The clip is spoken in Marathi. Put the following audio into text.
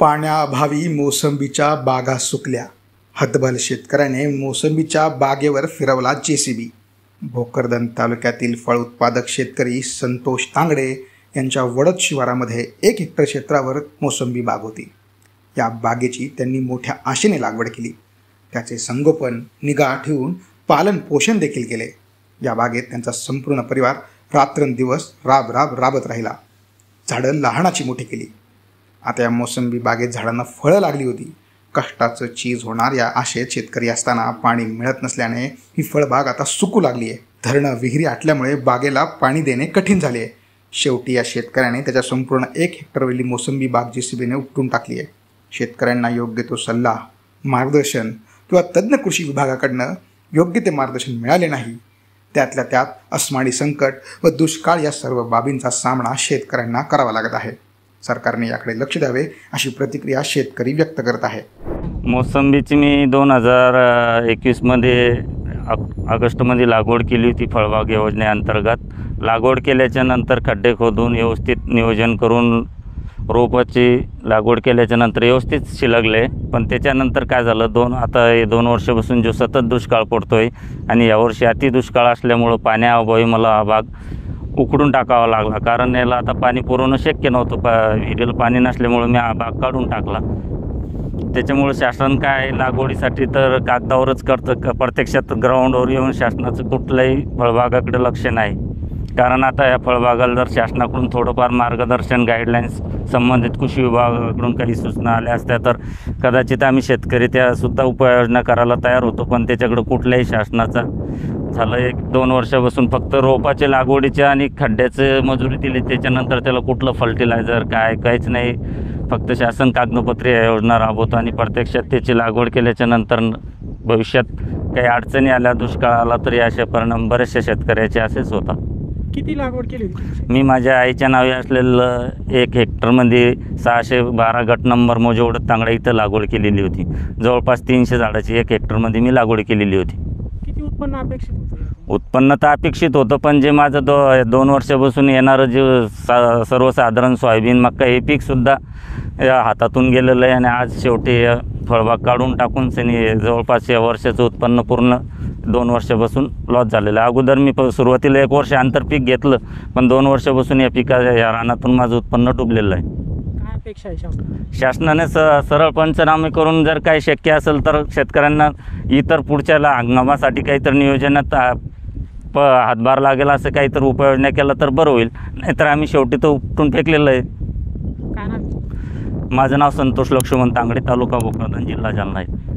पाण्याअभावी मोसंबीच्या बागा सुकल्या. हतबल शेतकऱ्याने मोसंबीच्या बागेवर फिरवला जेसीबी. भोकरदन तालुक्यातील फळ उत्पादक शेतकरी संतोष तांगडे यांच्या वडद शिवारामध्ये एक हेक्टर क्षेत्रावर मोसंबी बाग होती. या बागेची त्यांनी मोठ्या आशेने लागवड केली. त्याचे संगोपन निगा ठेवून पालन पोषण देखील केले. या बागेत त्यांचा संपूर्ण परिवार रात्रंदिवस राब राब राबत राहिला. झाडं लहानाची मोठी केली. आता या मोसंबी बागेत झाडांना फळं लागली होती. कष्टाचं चीज होणार या आशेत शेतकरी असताना पाणी मिळत नसल्याने ही फळबाग आता सुकू लागली आहे. धरणं विहिरी आटल्यामुळे बागेला पाणी देणे कठीण झाले आहे. शेवटी या शेतकऱ्याने त्याच्या संपूर्ण एक हेक्टरवरली मोसंबी बाग जेसीबीने उपटून टाकली आहे. शेतकऱ्यांना योग्य तो सल्ला मार्गदर्शन किंवा तज्ज्ञ कृषी विभागाकडनं योग्य ते मार्गदर्शन मिळाले नाही. त्यातल्या त्यात अस्माडी संकट व दुष्काळ या सर्व बाबींचा सामना शेतकऱ्यांना करावा लागत आहे. सरकारने याकडे लक्ष द्यावे अशी प्रतिक्रिया शेतकरी व्यक्त करत आहे. मोसंबीची मी दोन हजार एकवीसमध्ये ऑगस्टमध्ये लागवड केली होती फळबाग योजनेअंतर्गत लागवड केल्याच्यानंतर खड्डे खोदून व्यवस्थित नियोजन करून रोपाची लागवड केल्याच्यानंतर व्यवस्थित शिलगले. पण त्याच्यानंतर काय झालं दोन आता हे दोन वर्षापासून जो सतत दुष्काळ पडतो आहे आणि यावर्षी अति दुष्काळ असल्यामुळं पाण्याअभावी मला हा भाग उकडून टाकावा लागला. कारण याला आता पाणी पुरवणं शक्य नव्हतं. पा विहिरीला पाणी नसल्यामुळं मी हा बाग काढून टाकला. त्याच्यामुळं शासन काय लागवडीसाठी तर कागदावरच करतं. का प्रत्यक्षात ग्राउंडवर येऊन शासनाचं कुठलंही फळबागाकडे लक्ष नाही. कारण आता या फळबागाला जर शासनाकडून थोडंफार मार्गदर्शन गाईडलाईन्स संबंधित कृषी विभागाकडून काही सूचना आल्या असत्या तर कदाचित आम्ही शेतकरी त्यासुद्धा उपाययोजना करायला तयार होतो. पण त्याच्याकडं कुठल्याही शासनाचा झालं एक दोन वर्षापासून फक्त रोपाचे लागवडीचे आणि खड्ड्याचे मजुरी दिली. त्याच्यानंतर त्याला कुठलं फर्टिलायझर काय काहीच नाही. फक्त शासन कागदपत्री या योजना राबवतो आणि प्रत्यक्षात त्याची लागवड केल्याच्यानंतर भविष्यात काही अडचणी आल्या दुष्काळ आला तरी अशा परिणाम बऱ्याचशा शेतकऱ्याचे असेच होतात. किती लागवड केली? मी माझ्या आईच्या नावे असलेलं एक हेक्टरमध्ये सहाशे बारा गट नंबर मोजेवडत तांगडा इथं लागवड केलेली होती. जवळपास तीनशे झाडाची एक हेक्टरमध्ये मी लागवड केलेली होती. उत्पन्न अपेक्षित होतं उत्पन्न तर अपेक्षित होतं पण जे माझं दो दोन वर्षापासून येणारं जे सा सर्वसाधारण सोयाबीन मक्का हे पीकसुद्धा या हातातून गेलेलं आहे आणि आज शेवटी या फळबाग काढून टाकून त्यांनी जवळपास या वर्षाचं उत्पन्न पूर्ण दोन वर्षापासून लॉस झालेलं आहे. अगोदर मी प सुरुवातीला एक वर्ष आंतरपीक घेतलं पण दोन वर्षापासून या पिका या रानातून माझं उत्पन्न डुबलेलं आहे. अपेक्षा आहे? शासनाने स सरळ पंचनामे करून जर काही शक्य असेल तर शेतकऱ्यांना इतर पुढच्या ला- हंगामासाठी काहीतरी नियोजनात आ, प हातभार लागेल असं काहीतरी उपाययोजना केला तर बरं होईल नाहीतर आम्ही शेवटी तो उपटून फेकलेलं आहे काय नाव आहे? माझं नाव संतोष लक्ष्मण तांगडे तालुका भोकरदन जिल्हा जालना आहे